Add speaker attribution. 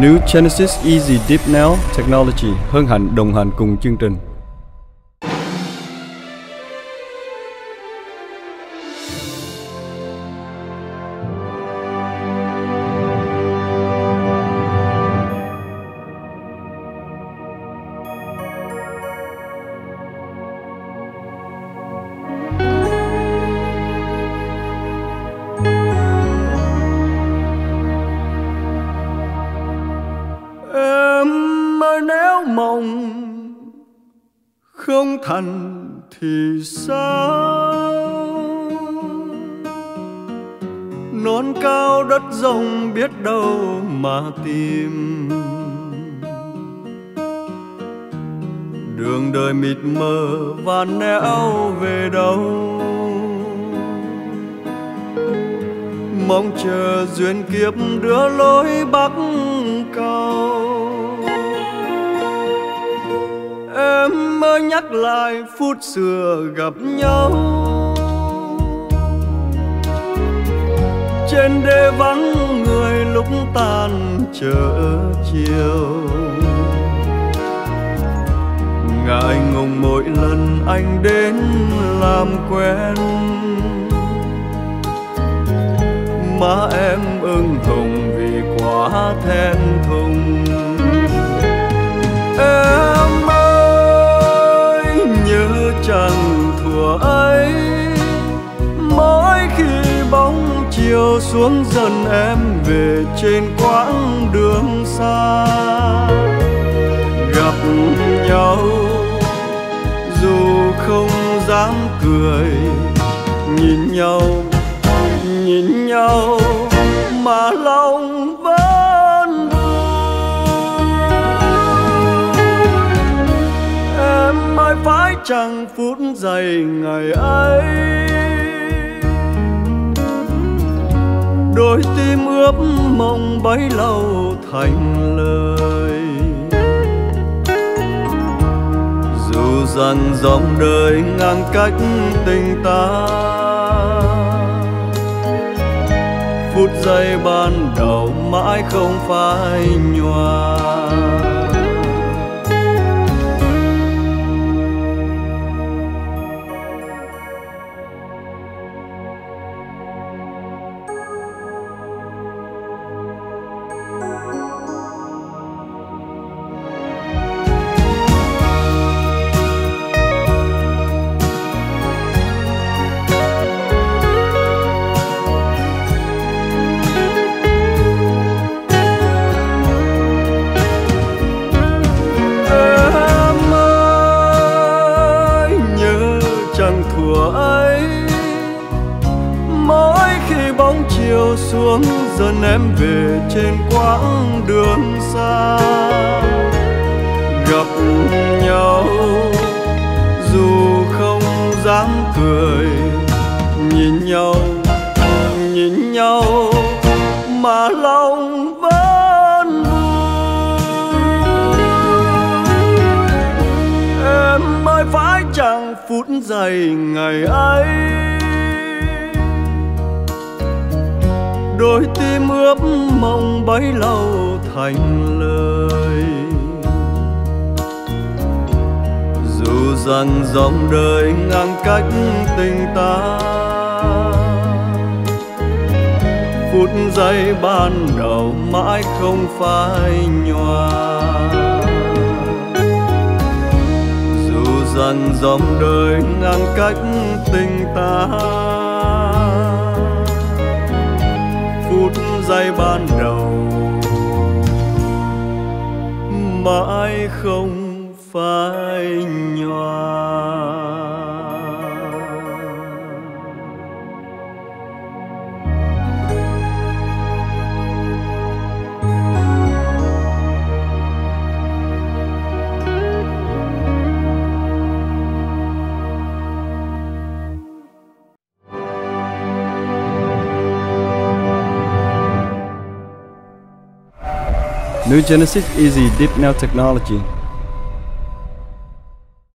Speaker 1: New Genesis Easy Deep Nail Technology hân hạnh đồng hành cùng chương trình.
Speaker 2: Mong. Không thành thì sao? Non cao đất rộng biết đâu mà tìm. Đường đời mịt mờ và nẻo về đâu? Mong chờ duyên kiếp đưa lối bắc nhắc lại phút xưa gặp nhau. Trên đê vắng người lúc tan chợ chiều. Ngại ngùng mỗi lần anh đến làm quen. Má em ưng hồng vì quá thẹn thùng nhớ chẳng ấy. Mỗi khi bóng chiều xuống dần em về trên quãng đường xa. Gặp nhau, dù không dám cười, nhìn nhau nhìn nhau. Trăng phút giây ngày ấy. Đôi tim ướp mong bấy lâu thành lời. Dù rằng dòng đời ngang cách tình ta, phút giây ban đầu mãi không phai nhòa. Bóng chiều xuống, dần em về trên quãng đường xa. Gặp nhau, dù không dám cười, nhìn nhau nhìn nhau, mà lòng vẫn buồn em ơi, phải chẳng phút giây ngày ấy đôi tim ướp mong bấy lâu thành lời. Dù rằng dòng đời ngăn cách tình ta, phút giây ban đầu mãi không phai nhòa. Dù rằng dòng đời ngăn cách tình ta giây ban đầu. Mãi không phai nhòa.
Speaker 1: New Genesis Easy Deep Now Technology